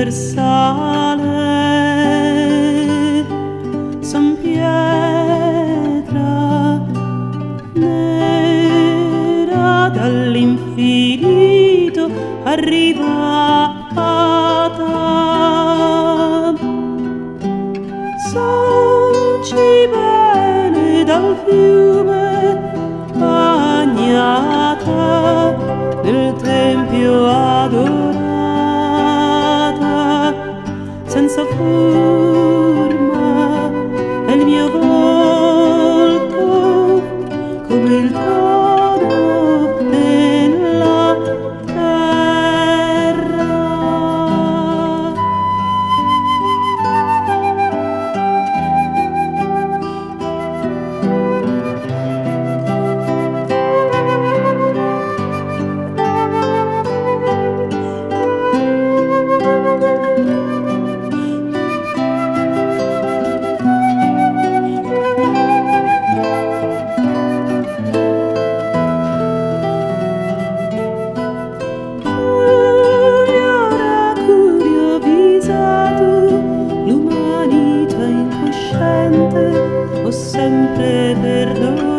universale. Pietra nera dall'infinito arrivata. Son cibene dal fiume el miedo Siempre perdón.